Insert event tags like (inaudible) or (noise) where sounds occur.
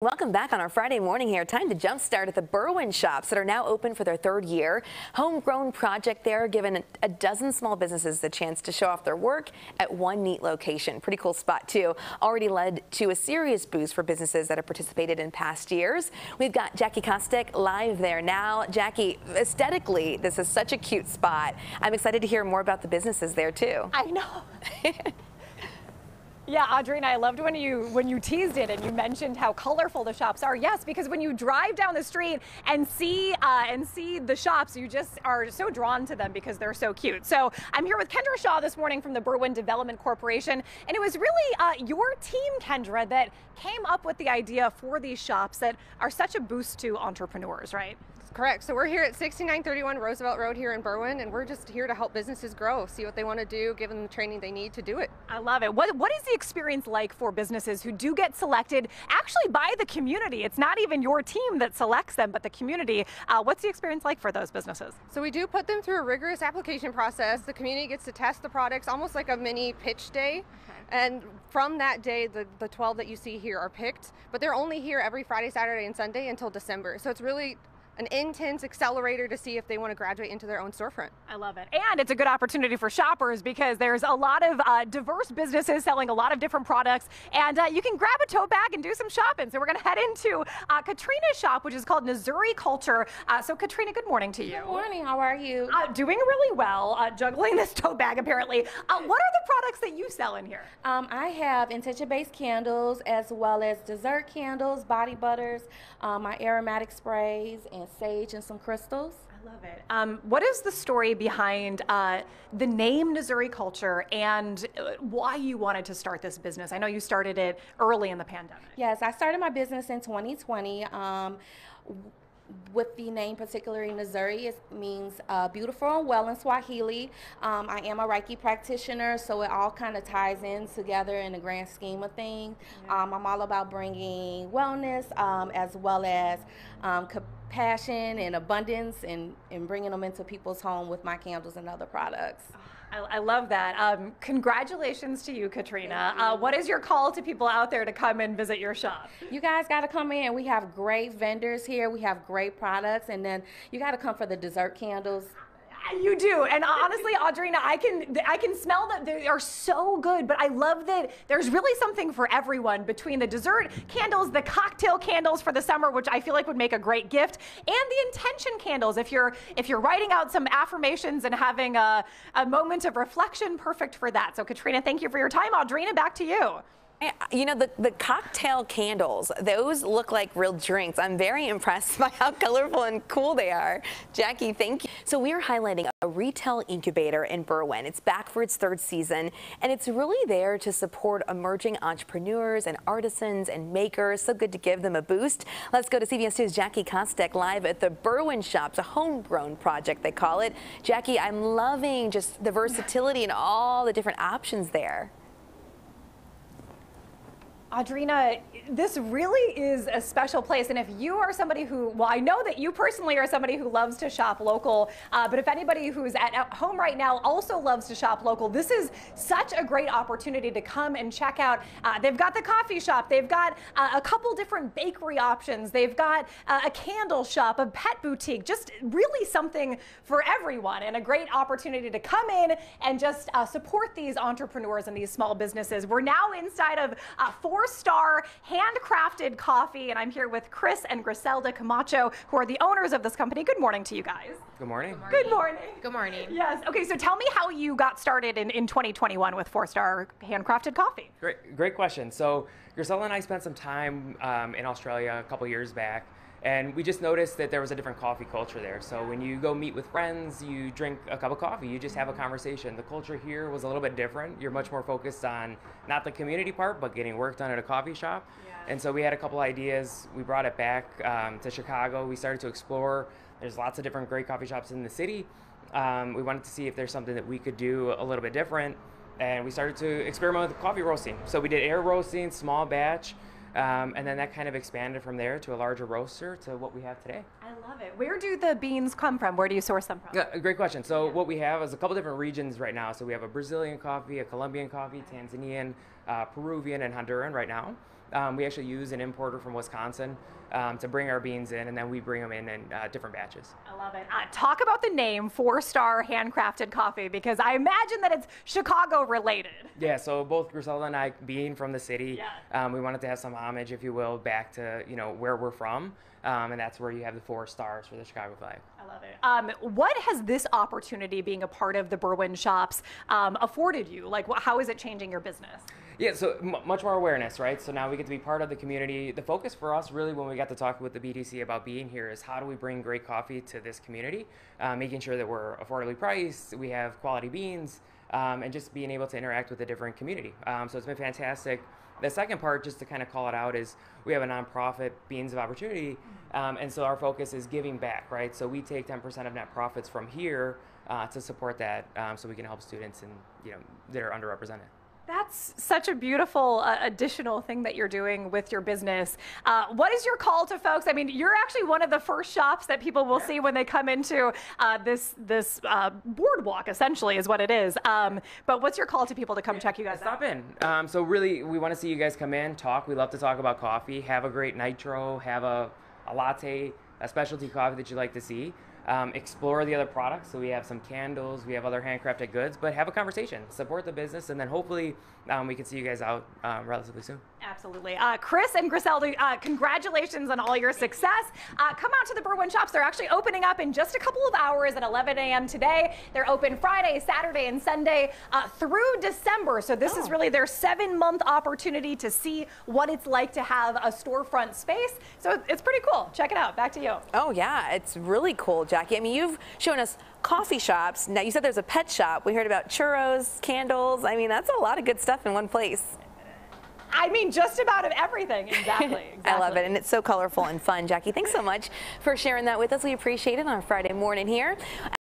Welcome back on our Friday morning here. Time to jumpstart at the Berwyn shops that are now open for their third year. Homegrown project there, giving a dozen small businesses the chance to show off their work at one neat location. Pretty cool spot too. Already led to a serious boost for businesses that have participated in past years. We've got Jackie Kostek live there now. Jackie, aesthetically, this is such a cute spot. I'm excited to hear more about the businesses there too. I know. (laughs) Yeah, Audrina, I loved when you when you teased it and you mentioned how colorful the shops are. Yes, because when you drive down the street and see uh, and see the shops, you just are so drawn to them because they're so cute. So I'm here with Kendra Shaw this morning from the Berwyn Development Corporation, and it was really uh, your team, Kendra, that came up with the idea for these shops that are such a boost to entrepreneurs, right? Correct. So we're here at 6931 Roosevelt Road here in Berwyn, and we're just here to help businesses grow, see what they want to do, give them the training they need to do it. I love it. What What is the experience like for businesses who do get selected actually by the community? It's not even your team that selects them, but the community. Uh, what's the experience like for those businesses? So we do put them through a rigorous application process. The community gets to test the products, almost like a mini pitch day. Okay. And from that day, the, the 12 that you see here are picked, but they're only here every Friday, Saturday, and Sunday until December. So it's really an intense accelerator to see if they want to graduate into their own storefront. I love it. And it's a good opportunity for shoppers because there's a lot of uh, diverse businesses selling a lot of different products. And uh, you can grab a tote bag and do some shopping. So we're going to head into uh, Katrina's shop, which is called Mzuri Culture. Uh, so, Katrina, good morning to you. Good morning. How are you? Uh, doing really well, uh, juggling this tote bag, apparently. what are the products that you sell in here? Um, I have intention based candles as well as dessert candles, body butters, my aromatic sprays, and sage and some crystals. I love it. Um, what is the story behind uh, the name Mzuri Culture and uh, why you wanted to start this business? I know you started it early in the pandemic. Yes, I started my business in 2020. Um, with the name particularly Mzuri, it means uh, beautiful and well in Swahili. Um, I am a Reiki practitioner, so it all kind of ties in together in the grand scheme of things. Yeah. Um, I'm all about bringing wellness um, as well as compassion and abundance and, and bringing them into people's home with my candles and other products. I, I love that. Um, congratulations to you, Katrina. You. Uh, what is your call to people out there to come and visit your shop? You guys got to come in. We have great vendors here. We have great products, and then you got to come for the dessert candles. You do, and honestly, Audrina, I can I can smell that they are so good. But I love that there's really something for everyone between the dessert candles, the cocktail candles for the summer, which I feel like would make a great gift, and the intention candles. If you're if you're writing out some affirmations and having a, a moment of reflection, perfect for that. So, Katrina, thank you for your time. Audrina, back to you. You know, the, the cocktail candles, those look like real drinks. I'm very (laughs) impressed by how colorful and cool they are. Jackie, thank you. So we are highlighting a retail incubator in Berwyn. It's back for its third season, and it's really there to support emerging entrepreneurs and artisans and makers. So good to give them a boost. Let's go to CBS 2's Jackie Kostek live at the Berwyn Shops, a homegrown project, they call it. Jackie, I'm loving just the versatility and all the different options there. Audrina, this really is a special place. And if you are somebody who, well, I know that you personally are somebody who loves to shop local, uh, but if anybody who's at, home right now also loves to shop local, this is such a great opportunity to come and check out. Uh, they've got the coffee shop, they've got uh, a couple different bakery options, they've got uh, a candle shop, a pet boutique, just really something for everyone and a great opportunity to come in and just uh, support these entrepreneurs and these small businesses. We're now inside of uh, four four-star handcrafted coffee. And I'm here with Chris and Griselda Camacho, who are the owners of this company. Good morning to you guys. Good morning. Good morning. Good morning. Yes. Okay, so tell me how you got started in, in 2021 with four-star handcrafted coffee. Great, great question. So Griselda and I spent some time um, in Australia a couple years back. And we just noticed that there was a different coffee culture there. So when you go meet with friends, you drink a cup of coffee, you just have a conversation. The culture here was a little bit different. You're much more focused on not the community part, but getting work done at a coffee shop. Yeah. And so we had a couple ideas. We brought it back um, to Chicago. We started to explore. There's lots of different great coffee shops in the city. Um, we wanted to see if there's something that we could do a little bit different. And we started to experiment with coffee roasting. So we did air roasting, small batch. Um, and then that kind of expanded from there to a larger roaster to what we have today. I love it. Where do the beans come from? Where do you source them from? Yeah, great question. So yeah. what we have is a couple different regions right now. So we have a Brazilian coffee, a Colombian coffee, Tanzanian, uh, Peruvian, and Honduran right now. Um, we actually use an importer from Wisconsin um, to bring our beans in, and then we bring them in in uh, different batches. I love it. Uh, talk about the name Four Star Handcrafted Coffee because I imagine that it's Chicago related. Yeah, so both Griselda and I, being from the city, Yeah. um, we wanted to have some homage, if you will, back to you know where we're from, um, and that's where you have the four stars for the Chicago flag. I love it. Um, what has this opportunity, being a part of the Berwyn shops, um, afforded you? Like, how is it changing your business? Yeah, so m- much more awareness, right? So now we get to be part of the community. The focus for us, really, when we got to talk with the BDC about being here, is how do we bring great coffee to this community, uh, making sure that we're affordably priced, we have quality beans, um, and just being able to interact with a different community. Um, so it's been fantastic. The second part, just to kind of call it out, is we have a nonprofit, Beans of Opportunity, um, and so our focus is giving back, right? So we take 10% of net profits from here uh, to support that, um, so we can help students and you know that are underrepresented. That's such a beautiful uh, additional thing that you're doing with your business. Uh, what is your call to folks? I mean, you're actually one of the first shops that people will see when they come into uh, this this uh, boardwalk. Essentially, is what it is. Um, but what's your call to people to come check you guys out? Stop in. Um, so really, we want to see you guys come in, talk. We love to talk about coffee. Have a great nitro. Have a, a latte, a specialty coffee that you like to see. Um, explore the other products. So we have some candles, we have other handcrafted goods, but have a conversation, support the business, and then hopefully um, we can see you guys out um, relatively soon. Absolutely. Uh, Chris and Griselda, uh, congratulations on all your success. Uh, come out to the Berwyn shops. They're actually opening up in just a couple of hours at 11 a.m. today. They're open Friday, Saturday, and Sunday uh, through December. So this is really their seven month opportunity to see what it's like to have a storefront space. So it's pretty cool. Check it out. Back to you. Oh yeah, it's really cool, Jackie. I mean, you've shown us coffee shops. Now you said there's a pet shop. We heard about churros, candles. I mean, that's a lot of good stuff in one place. I mean, just about of everything. (laughs) Exactly. I love it, and it's so colorful and fun, Jackie. Thanks so much for sharing that with us. We appreciate it on a Friday morning here.